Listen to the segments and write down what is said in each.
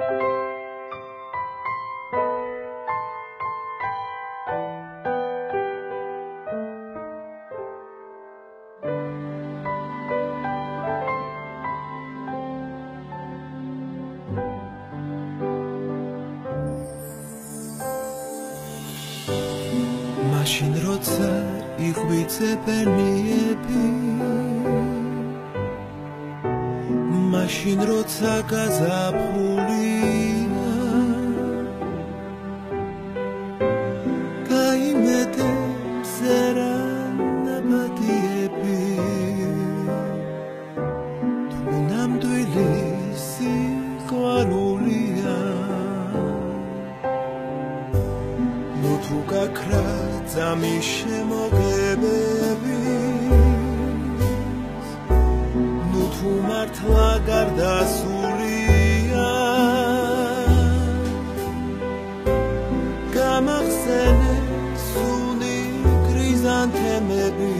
მაშინ როცა იყვიცე პერმიები მაშინ როცა გაზაფხულია ზერა ნაბადიები თუ ნამდვილი სიყვარულია. ნუ თუ გაქრა ძამი შემოგებები. ნუ თუ მართლა გარდასულია კრიზანთემები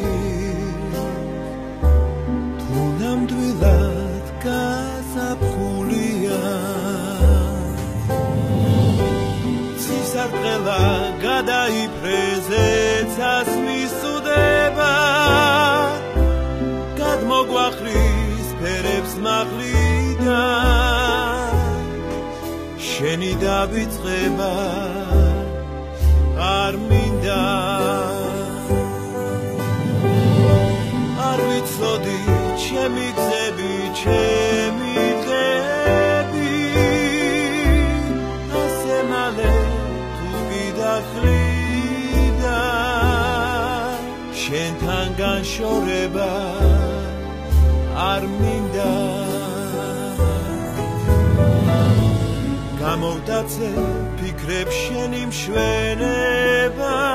თუ ნამდვილად გაზაფხულია ცისარტყელა გადაიფრეზეცას მისუდება გადმოგვახრის ფერებს მაღლიდა. შენი დავიწყება არ მინდა შენთან განშორება არ მინდა. გამოვდაცე ფიქრებს შენი მშვენება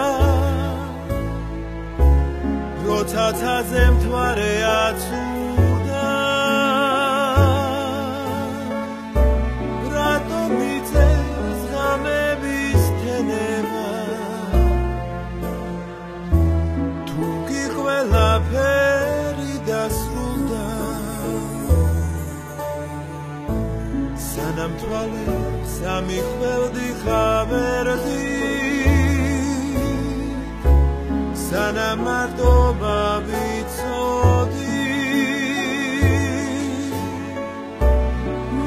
სანამ თვალე სამიხვევდი ხავერდი სანამ მარტობა ვიცოდი.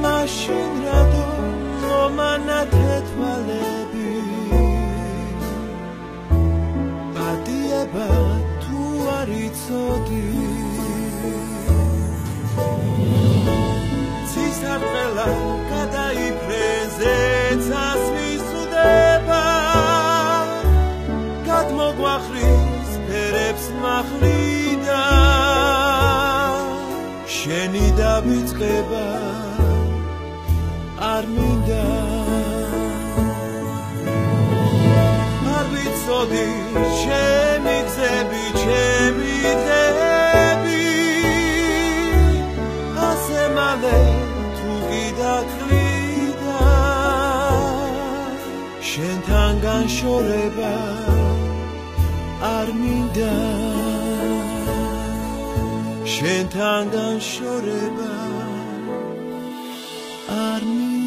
მაშინ რატომ მომანათე თვალები პატიება თუ არ იცოდი? ცისარტყელა გადაიფრეზეცას შენი დავიწყება არ მინდა. არ ვიცოდი ჩემი გზები ჩემი დღეები ასე მალე თუ გიდაკლიდა შენთან განშორება არ მინდა შენთან განშორება არ მინდა